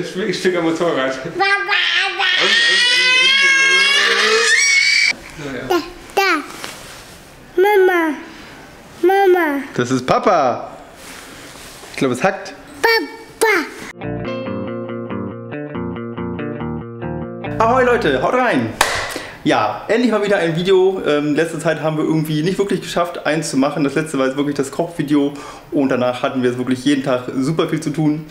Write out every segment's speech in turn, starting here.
ich spiele am Motorrad. Da, da. Mama. Mama. Das ist Papa. Ich glaube, es hackt. Papa. Ahoi Leute, haut rein! Ja, endlich mal wieder ein Video. Ähm, letzte Zeit haben wir irgendwie nicht wirklich geschafft, eins zu machen. Das letzte war jetzt wirklich das Kochvideo und danach hatten wir jetzt wirklich jeden Tag super viel zu tun.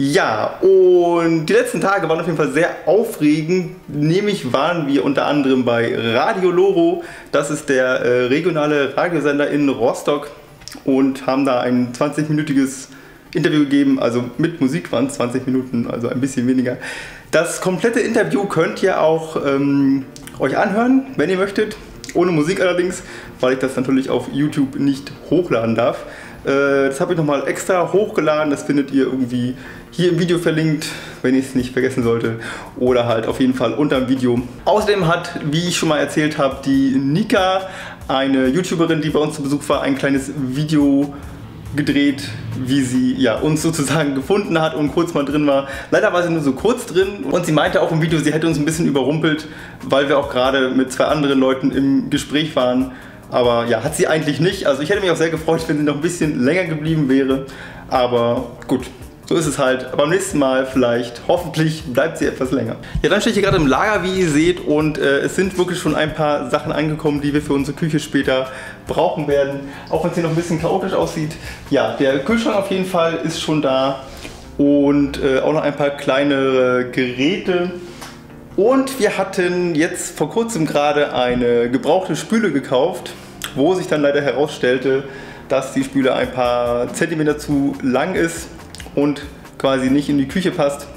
Ja, und die letzten Tage waren auf jeden Fall sehr aufregend. Nämlich waren wir unter anderem bei Radio Loro. Das ist der äh, regionale Radiosender in Rostock und haben da ein 20-minütiges Interview gegeben. Also mit Musik waren es 20 Minuten, also ein bisschen weniger. Das komplette Interview könnt ihr auch ähm, euch anhören, wenn ihr möchtet. Ohne Musik allerdings, weil ich das natürlich auf YouTube nicht hochladen darf. Äh, das habe ich nochmal extra hochgeladen. Das findet ihr irgendwie hier im Video verlinkt, wenn ich es nicht vergessen sollte. Oder halt auf jeden Fall unter dem Video. Außerdem hat, wie ich schon mal erzählt habe, die Nika, eine YouTuberin, die bei uns zu Besuch war, ein kleines Video gedreht, wie sie ja, uns sozusagen gefunden hat und kurz mal drin war. Leider war sie nur so kurz drin und sie meinte auch im Video, sie hätte uns ein bisschen überrumpelt, weil wir auch gerade mit zwei anderen Leuten im Gespräch waren. Aber ja, hat sie eigentlich nicht. Also ich hätte mich auch sehr gefreut, wenn sie noch ein bisschen länger geblieben wäre. Aber gut, so ist es halt. Beim nächsten Mal vielleicht, hoffentlich bleibt sie etwas länger. Ja, dann stehe ich hier gerade im Lager, wie ihr seht. Und äh, es sind wirklich schon ein paar Sachen angekommen, die wir für unsere Küche später brauchen werden. Auch wenn es hier noch ein bisschen chaotisch aussieht. Ja, der Kühlschrank auf jeden Fall ist schon da. Und äh, auch noch ein paar kleinere Geräte. Und wir hatten jetzt vor kurzem gerade eine gebrauchte Spüle gekauft, wo sich dann leider herausstellte, dass die Spüle ein paar Zentimeter zu lang ist und quasi nicht in die Küche passt.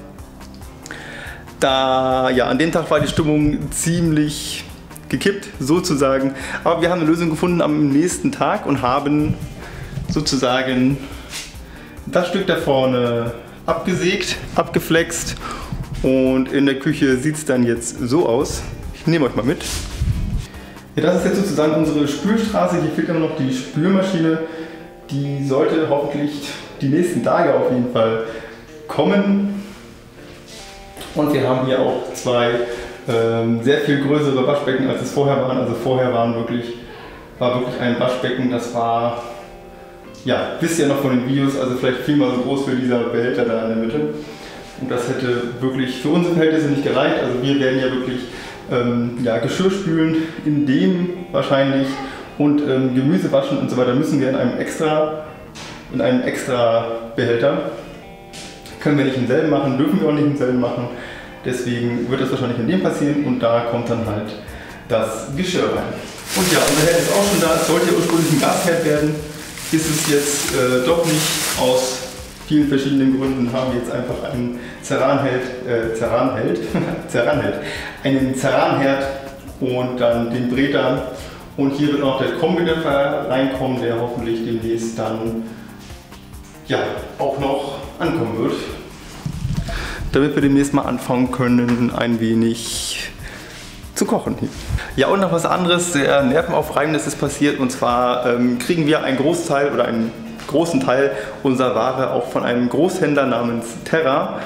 Da, ja, an dem Tag war die Stimmung ziemlich gekippt, sozusagen. Aber wir haben eine Lösung gefunden am nächsten Tag und haben sozusagen das Stück da vorne abgesägt, abgeflext und in der Küche sieht es dann jetzt so aus. Ich nehme euch mal mit. Ja, das ist jetzt sozusagen unsere Spülstraße. Hier fehlt immer noch die Spülmaschine. Die sollte hoffentlich die nächsten Tage auf jeden Fall kommen. Und wir haben hier auch zwei ähm, sehr viel größere Waschbecken, als es vorher waren. Also vorher waren wirklich, war wirklich ein Waschbecken, das war, ja, wisst ihr noch von den Videos, also vielleicht viermal so groß wie dieser Behälter da in der Mitte. Und das hätte wirklich für unsere Verhältnisse nicht gereicht. Also wir werden ja wirklich ähm, ja, Geschirr spülen, in dem wahrscheinlich und ähm, Gemüse waschen und so weiter müssen wir in einem extra in einem extra Behälter. Können wir nicht im selben machen, dürfen wir auch nicht im selben machen. Deswegen wird das wahrscheinlich in dem passieren und da kommt dann halt das Geschirr rein. Und ja, unser Herd ist auch schon da. Es sollte ursprünglich ein Gasherd werden. Ist es jetzt äh, doch nicht aus vielen verschiedenen Gründen haben wir jetzt einfach einen Ceranherd, äh, Ceranherd, Ceranherd, einen Ceranherd und dann den Breter und hier wird noch der Kombidämpfer reinkommen, der hoffentlich demnächst dann ja, auch noch ankommen wird. Damit wir demnächst mal anfangen können, ein wenig zu kochen. Ja, und noch was anderes, sehr nervenaufreibendes ist passiert. Und zwar ähm, kriegen wir einen Großteil oder einen großen Teil unserer Ware auch von einem Großhändler namens Terra.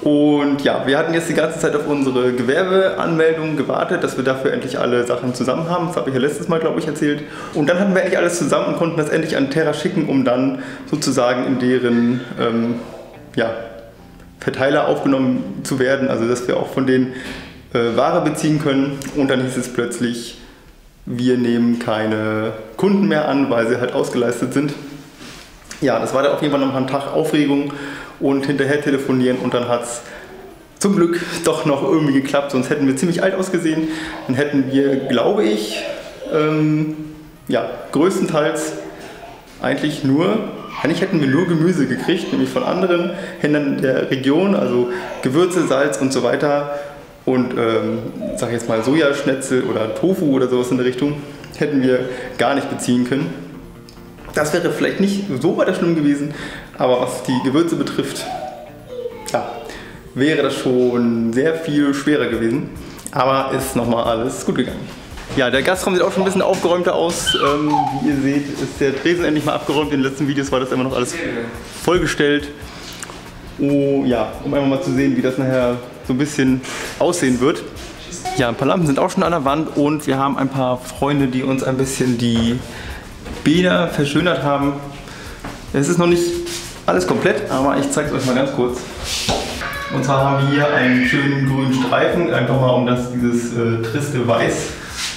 Und ja, wir hatten jetzt die ganze Zeit auf unsere Gewerbeanmeldung gewartet, dass wir dafür endlich alle Sachen zusammen haben. Das habe ich ja letztes Mal, glaube ich, erzählt. Und dann hatten wir endlich alles zusammen und konnten das endlich an Terra schicken, um dann sozusagen in deren ähm, ja, Verteiler aufgenommen zu werden. Also dass wir auch von denen äh, Ware beziehen können. Und dann hieß es plötzlich, wir nehmen keine Kunden mehr an, weil sie halt ausgeleistet sind. Ja, das war da auf jeden Fall noch ein Tag Aufregung und hinterher telefonieren und dann hat es zum Glück doch noch irgendwie geklappt, sonst hätten wir ziemlich alt ausgesehen. Dann hätten wir, glaube ich, ähm, ja, größtenteils eigentlich nur, eigentlich hätten wir nur Gemüse gekriegt, nämlich von anderen Händlern der Region, also Gewürze, Salz und so weiter. Und ähm, sag jetzt mal Sojaschnetzel oder Tofu oder sowas in der Richtung hätten wir gar nicht beziehen können. Das wäre vielleicht nicht so weiter schlimm gewesen, aber was die Gewürze betrifft, ja, wäre das schon sehr viel schwerer gewesen. Aber ist nochmal alles gut gegangen. Ja, der Gastraum sieht auch schon ein bisschen aufgeräumter aus. Ähm, wie ihr seht, ist der Tresen endlich mal abgeräumt. In den letzten Videos war das immer noch alles vollgestellt. Oh, ja, um einfach mal zu sehen, wie das nachher so ein bisschen aussehen wird. Ja, ein paar Lampen sind auch schon an der Wand und wir haben ein paar Freunde, die uns ein bisschen die Bäder verschönert haben. Es ist noch nicht alles komplett, aber ich zeige es euch mal ganz kurz. Und zwar haben wir hier einen schönen grünen Streifen, einfach mal um das, dieses äh, triste Weiß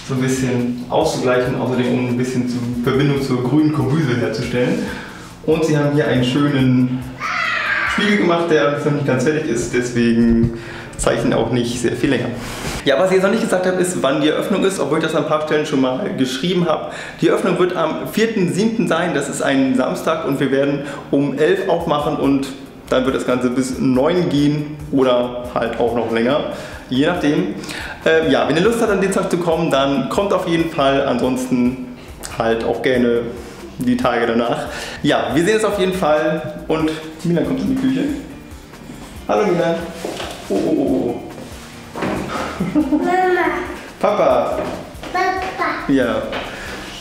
so ein bisschen auszugleichen, außerdem um ein bisschen zu, Verbindung zur grünen Kombüse herzustellen. Und sie haben hier einen schönen Spiegel gemacht, der noch nicht ganz fertig ist, deswegen zeichnen auch nicht sehr viel länger. Ja, was ich jetzt noch nicht gesagt habe, ist, wann die Eröffnung ist, obwohl ich das an ein paar Stellen schon mal geschrieben habe. Die Eröffnung wird am 4.7. sein, das ist ein Samstag und wir werden um 11 aufmachen und dann wird das Ganze bis 9 gehen oder halt auch noch länger, je nachdem. Ähm, ja, wenn ihr Lust habt, an den Tag zu kommen, dann kommt auf jeden Fall. Ansonsten halt auch gerne die Tage danach. Ja, wir sehen es auf jeden Fall und Milan kommt in die Küche. Hallo Milan. Oh, oh, oh, oh. Mama. Papa. Papa. Ja,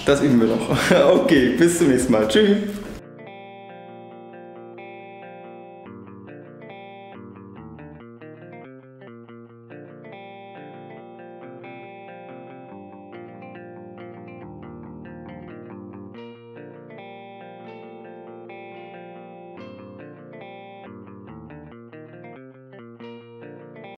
das üben wir noch. Okay, bis zum nächsten Mal. Tschüss.